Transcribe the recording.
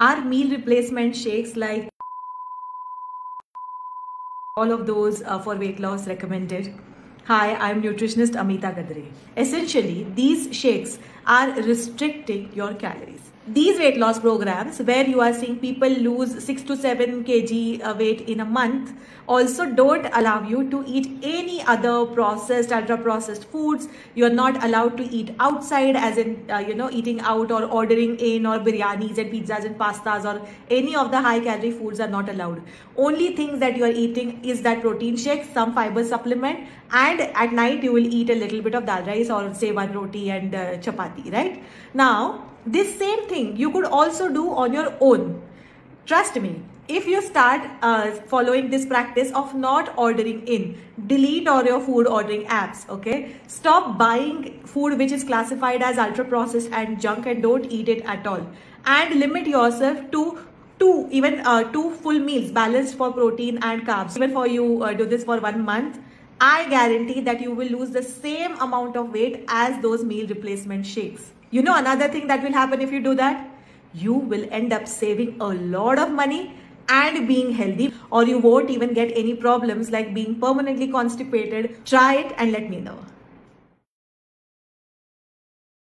Are meal replacement shakes like all of those uh, for weight loss recommended? Hi, I'm nutritionist Amita Gadre. Essentially, these shakes are restricting your calories these weight loss programs where you are seeing people lose 6 to 7 kg uh, weight in a month also don't allow you to eat any other processed ultra processed foods you're not allowed to eat outside as in uh, you know eating out or ordering in or biryanis and pizzas and pastas or any of the high calorie foods are not allowed. Only things that you are eating is that protein shake some fiber supplement and at night you will eat a little bit of dal rice or say one roti and uh, chapati right? Now this same thing you could also do on your own. Trust me, if you start uh, following this practice of not ordering in, delete all your food ordering apps, okay? Stop buying food which is classified as ultra processed and junk and don't eat it at all. And limit yourself to two, even uh, two full meals balanced for protein and carbs. Even for you uh, do this for one month, I guarantee that you will lose the same amount of weight as those meal replacement shakes. You know another thing that will happen if you do that? You will end up saving a lot of money and being healthy or you won't even get any problems like being permanently constipated. Try it and let me know.